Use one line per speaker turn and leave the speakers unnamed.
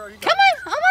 Come on,